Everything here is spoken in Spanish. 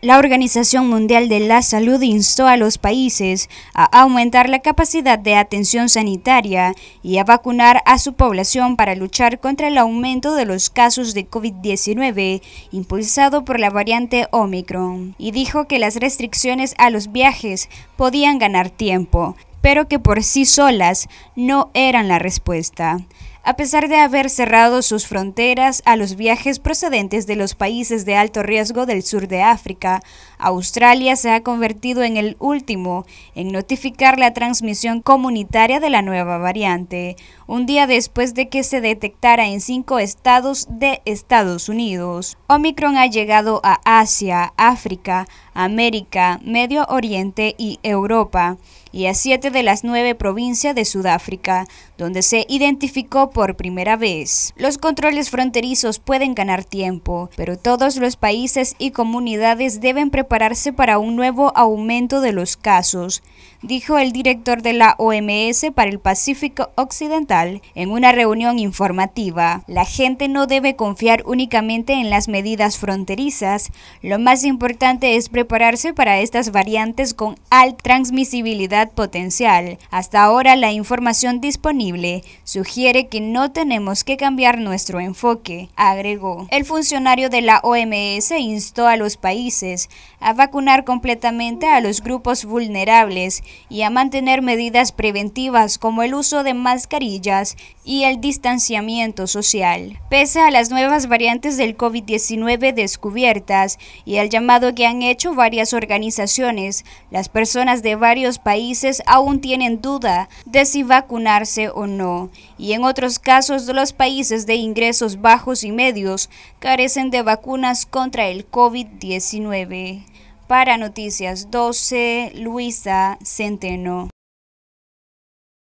La Organización Mundial de la Salud instó a los países a aumentar la capacidad de atención sanitaria y a vacunar a su población para luchar contra el aumento de los casos de COVID-19 impulsado por la variante Omicron. Y dijo que las restricciones a los viajes podían ganar tiempo, pero que por sí solas no eran la respuesta a pesar de haber cerrado sus fronteras a los viajes procedentes de los países de alto riesgo del sur de África, Australia se ha convertido en el último en notificar la transmisión comunitaria de la nueva variante, un día después de que se detectara en cinco estados de Estados Unidos. Omicron ha llegado a Asia, África, América, Medio Oriente y Europa, y a siete de las nueve provincias de Sudáfrica, donde se identificó por primera vez. Los controles fronterizos pueden ganar tiempo, pero todos los países y comunidades deben prepararse para un nuevo aumento de los casos, dijo el director de la OMS para el Pacífico Occidental en una reunión informativa. La gente no debe confiar únicamente en las medidas fronterizas, lo más importante es prepararse para estas variantes con alta transmisibilidad potencial. Hasta ahora la información disponible sugiere que no tenemos que cambiar nuestro enfoque, agregó. El funcionario de la OMS instó a los países a vacunar completamente a los grupos vulnerables y a mantener medidas preventivas como el uso de mascarillas y el distanciamiento social. Pese a las nuevas variantes del COVID-19 descubiertas y al llamado que han hecho varias organizaciones, las personas de varios países aún tienen duda de si vacunarse o no, y en otros casos los países de ingresos bajos y medios carecen de vacunas contra el COVID-19. Para Noticias 12, Luisa Centeno.